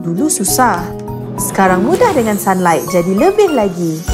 Dulu susah, sekarang mudah dengan Sunlight jadi lebih lagi.